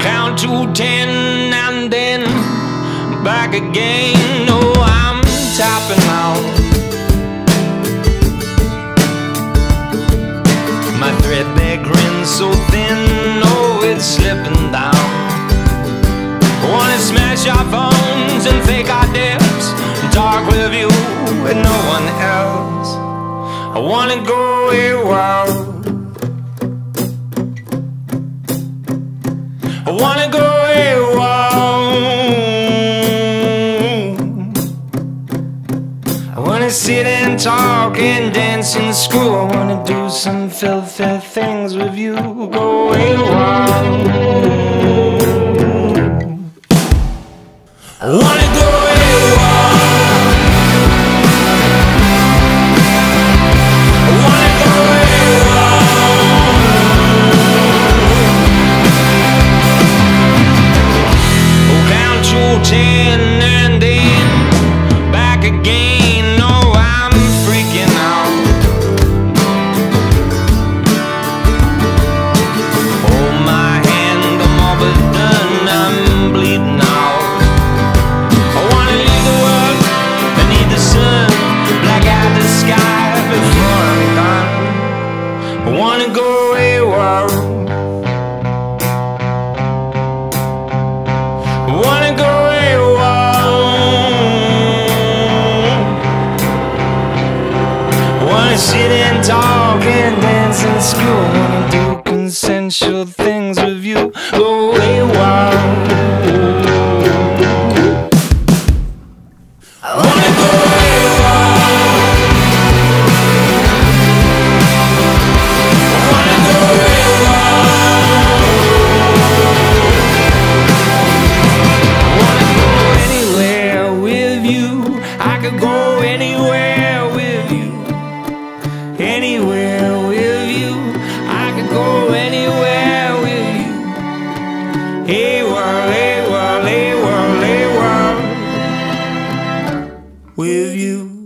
count to ten and then back again. Oh, I'm tapping out. My threadbare grin so thin, oh, it's slipping down. Wanna smash our phones and fake our dips, talk with you and no one else. I wanna go AWOL. Sit and talk and dance and screw. I wanna do some filthy things with you. Go a while. I wanna go. I wanna go to ten I wanna go AWOL. wanna go while. Wanna sit and talk and dance and screw. Wanna do consensual things with you. Go AWOL. I wanna go with you.